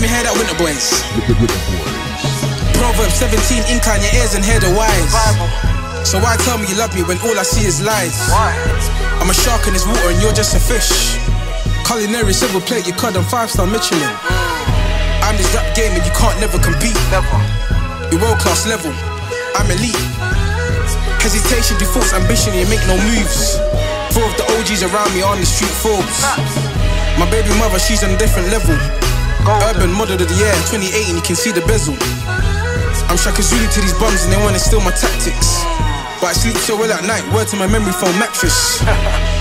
hear that, Winter Boys? Proverbs 17, incline your ears and hear the wise. So why tell me you love me when all I see is lies? I'm a shark in this water and you're just a fish. Culinary silver plate, you cut on five star Michelin. I'm this rap game and you can't never compete. Never. You're world class level, I'm elite. Hesitation, defaults, ambition, you make no moves. Four of the OGs around me are on the street Forbes. My baby mother, she's on a different level. Golden. Urban model of the year, 2018, you can see the bezel. I'm Shaka Zulu to these bums and they wanna steal my tactics. But I sleep so well at night, word to my memory foam mattress.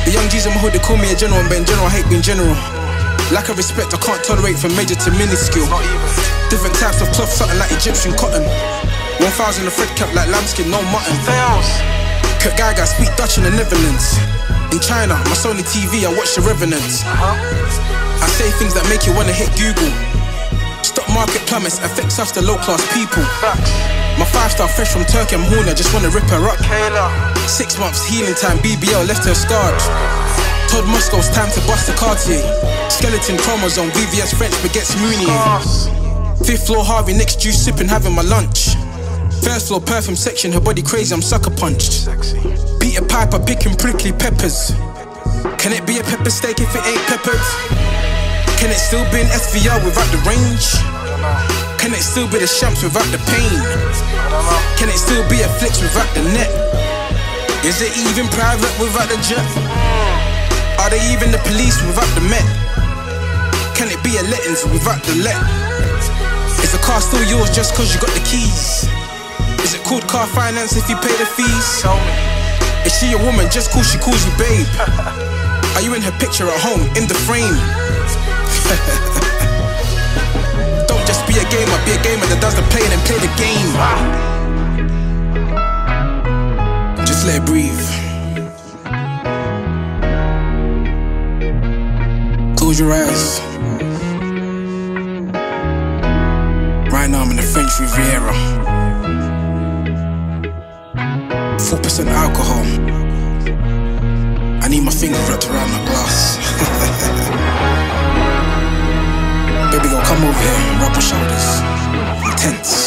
the young G's in my hood, they call me a general, but in general, I hate being general. Lack of respect, I can't tolerate from major to minuscule. Different types of cloth, something like Egyptian cotton. 1000 a thread cap like lambskin, no mutton. Fails. Kurt Gaga, speak Dutch in the Netherlands. In China, my Sony TV, I watch The Revenant. I say things that make you wanna hit Google. Stock market plummets affects us, the low class people. My five star fresh from Turkey, I'm horny, I just wanna rip her up. Six months healing time, BBL left her scarred. Told Moscow's time to bust the Cartier. Skeleton chromosome, VVS French baguettes Mooney. Fifth floor Harvey, Nicks juice sipping, having my lunch. First floor perfume section, her body crazy, I'm sucker punched. Sexy. Peter Piper picking prickly peppers. Can it be a pepper steak if it ain't peppered? Can it still be an SVR without the range? Can it still be the champs without the pain? Can it still be a flicks without the net? Is it even private without the jet? Are they even the police without the Met? Can it be a lettings without the let? Is the car still yours just cause you got the keys? Is it called car finance if you pay the fees? Is she a woman just cause she calls you babe? Are you in her picture at home, in the frame? Don't just be a gamer, be a gamer that does the playing and play the game. Just let it breathe. Close your eyes. Right now I'm in the French Riviera. 4% alcohol. I need my finger wrapped around my glass. Baby girl, come over here, rub my shoulders. I'm tense.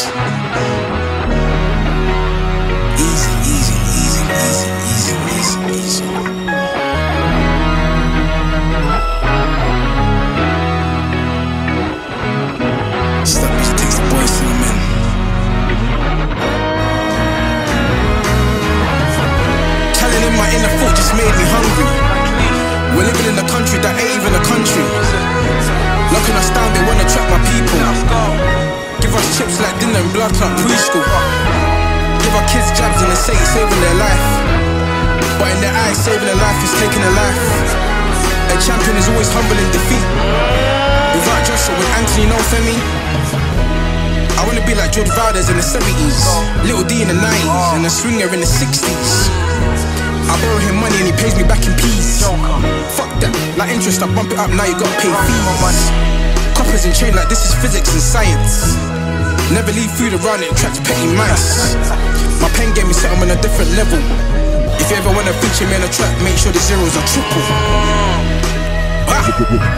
Dinner and blood clot preschool. Give our kids jabs and they say it's saving their life. But in their eyes, saving a life is taking a life. A champion is always humble in defeat. Without Joshua, with Anthony, no Femi. I wanna be like George Valdez in the 70s, Little D in the 90s, and a swinger in the 60s. I borrow him money and he pays me back in. Joker. Fuck that, like interest, I bump it up, now you gotta pay fees. Coppers in chain like this is physics and science. Never leave food around it, attracts petty mice. My pen game is set, I'm on a different level. If you ever wanna feature me in a track, make sure the zeros are triple. Ah.